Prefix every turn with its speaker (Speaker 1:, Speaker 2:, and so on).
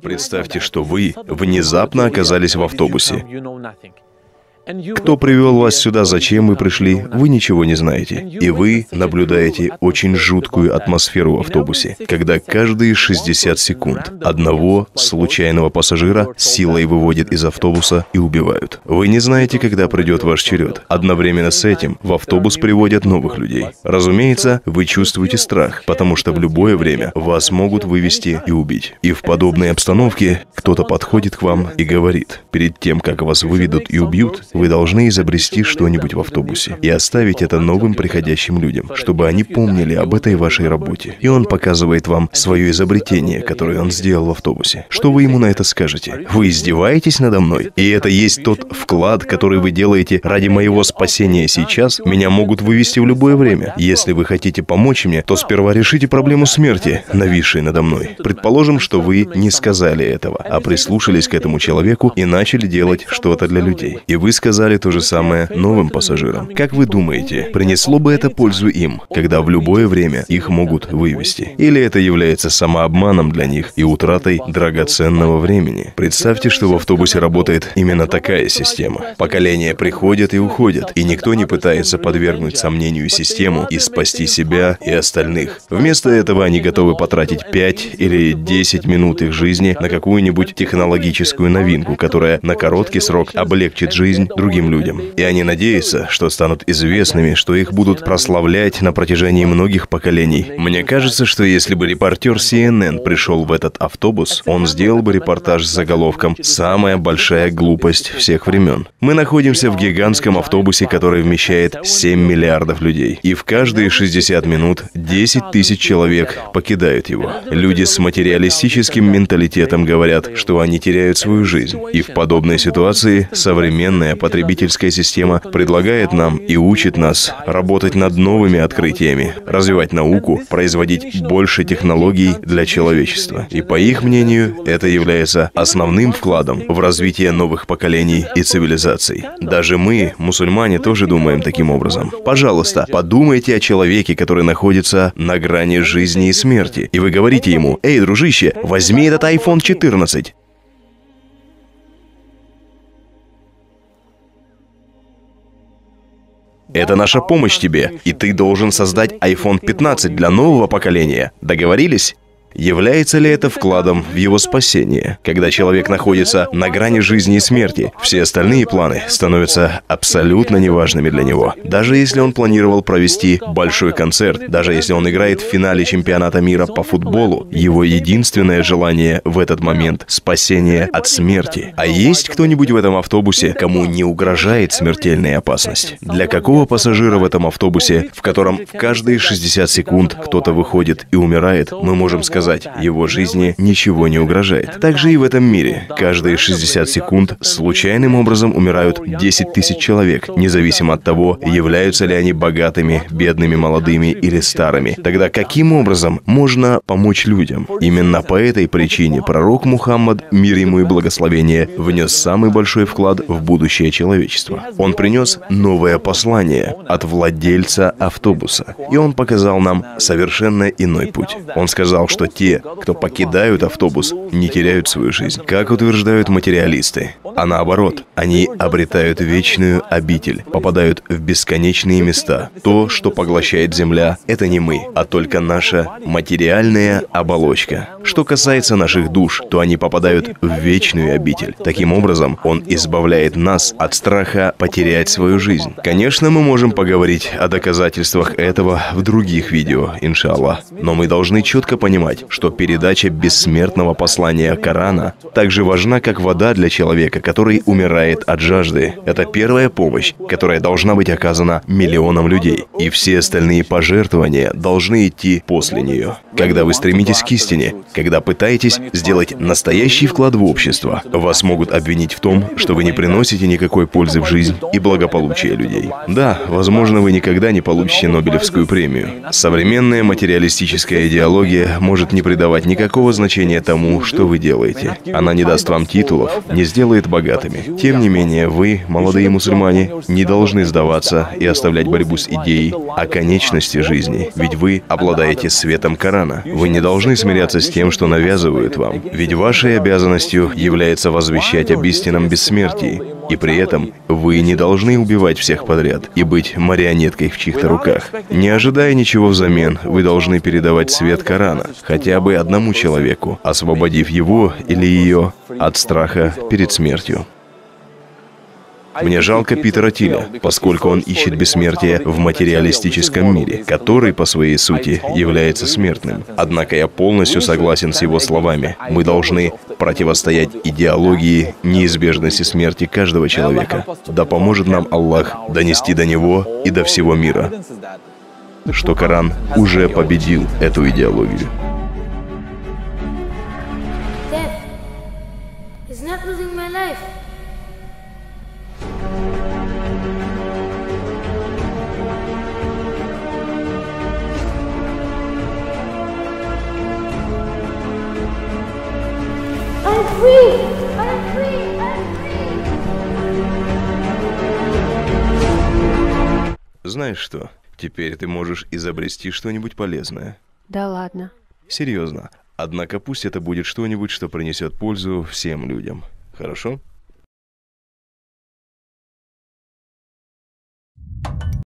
Speaker 1: Представьте, что вы внезапно оказались в автобусе. Кто привел вас сюда, зачем вы пришли, вы ничего не знаете. И вы наблюдаете очень жуткую атмосферу в автобусе, когда каждые 60 секунд одного случайного пассажира силой выводят из автобуса и убивают. Вы не знаете, когда придет ваш черед. Одновременно с этим в автобус приводят новых людей. Разумеется, вы чувствуете страх, потому что в любое время вас могут вывести и убить. И в подобной обстановке кто-то подходит к вам и говорит, перед тем, как вас выведут и убьют, вы должны изобрести что-нибудь в автобусе и оставить это новым приходящим людям, чтобы они помнили об этой вашей работе. И он показывает вам свое изобретение, которое он сделал в автобусе. Что вы ему на это скажете? Вы издеваетесь надо мной? И это есть тот вклад, который вы делаете ради моего спасения сейчас? Меня могут вывести в любое время. Если вы хотите помочь мне, то сперва решите проблему смерти, нависшей надо мной. Предположим, что вы не сказали этого, а прислушались к этому человеку и начали делать что-то для людей. И вы сказали, сказали то же самое новым пассажирам. Как вы думаете, принесло бы это пользу им, когда в любое время их могут вывести? Или это является самообманом для них и утратой драгоценного времени? Представьте, что в автобусе работает именно такая система. Поколения приходят и уходят, и никто не пытается подвергнуть сомнению систему и спасти себя и остальных. Вместо этого они готовы потратить 5 или 10 минут их жизни на какую-нибудь технологическую новинку, которая на короткий срок облегчит жизнь другим людям. И они надеются, что станут известными, что их будут прославлять на протяжении многих поколений. Мне кажется, что если бы репортер CNN пришел в этот автобус, он сделал бы репортаж с заголовком «Самая большая глупость всех времен». Мы находимся в гигантском автобусе, который вмещает 7 миллиардов людей. И в каждые 60 минут 10 тысяч человек покидают его. Люди с материалистическим менталитетом говорят, что они теряют свою жизнь. И в подобной ситуации современная потребительская система предлагает нам и учит нас работать над новыми открытиями, развивать науку, производить больше технологий для человечества. И по их мнению, это является основным вкладом в развитие новых поколений и цивилизаций. Даже мы, мусульмане, тоже думаем таким образом. Пожалуйста, подумайте о человеке, который находится на грани жизни и смерти. И вы говорите ему, «Эй, дружище, возьми этот iPhone 14». Это наша помощь тебе, и ты должен создать iPhone 15 для нового поколения. Договорились? Является ли это вкладом в его спасение? Когда человек находится на грани жизни и смерти, все остальные планы становятся абсолютно неважными для него. Даже если он планировал провести большой концерт, даже если он играет в финале чемпионата мира по футболу, его единственное желание в этот момент — спасение от смерти. А есть кто-нибудь в этом автобусе, кому не угрожает смертельная опасность? Для какого пассажира в этом автобусе, в котором в каждые 60 секунд кто-то выходит и умирает, мы можем сказать, сказать, его жизни ничего не угрожает. Также и в этом мире. Каждые 60 секунд случайным образом умирают 10 тысяч человек, независимо от того, являются ли они богатыми, бедными, молодыми или старыми. Тогда каким образом можно помочь людям? Именно по этой причине пророк Мухаммад, мир ему и благословение, внес самый большой вклад в будущее человечества. Он принес новое послание от владельца автобуса. И он показал нам совершенно иной путь. Он сказал, что те, кто покидают автобус, не теряют свою жизнь, как утверждают материалисты, а наоборот, они обретают вечную обитель, попадают в бесконечные места. То, что поглощает Земля, это не мы, а только наша материальная оболочка. Что касается наших душ, то они попадают в вечную обитель. Таким образом, Он избавляет нас от страха потерять свою жизнь. Конечно, мы можем поговорить о доказательствах этого в других видео, иншаллах, но мы должны четко понимать, что передача бессмертного послания Корана так же важна, как вода для человека, который умирает от жажды. Это первая помощь, которая должна быть оказана миллионам людей. И все остальные пожертвования должны идти после нее. Когда вы стремитесь к истине, когда пытаетесь сделать настоящий вклад в общество, вас могут обвинить в том, что вы не приносите никакой пользы в жизнь и благополучие людей. Да, возможно, вы никогда не получите Нобелевскую премию. Современная материалистическая идеология может не придавать никакого значения тому, что вы делаете. Она не даст вам титулов, не сделает богатыми. Тем не менее, вы, молодые мусульмане, не должны сдаваться и оставлять борьбу с идеей о конечности жизни, ведь вы обладаете светом Корана. Вы не должны смиряться с тем, что навязывают вам, ведь вашей обязанностью является возвещать об истинном бессмертии, и при этом вы не должны убивать всех подряд и быть марионеткой в чьих-то руках. Не ожидая ничего взамен, вы должны передавать свет Корана хотя бы одному человеку, освободив его или ее от страха перед смертью. Мне жалко Питера Тиля, поскольку он ищет бессмертие в материалистическом мире, который по своей сути является смертным. Однако я полностью согласен с его словами. Мы должны противостоять идеологии неизбежности смерти каждого человека. Да поможет нам Аллах донести до него и до всего мира, что Коран уже победил эту идеологию. Знаешь что? Теперь ты можешь изобрести что-нибудь полезное.
Speaker 2: Да ладно.
Speaker 1: Серьезно. Однако пусть это будет что-нибудь, что принесет пользу всем людям. Хорошо?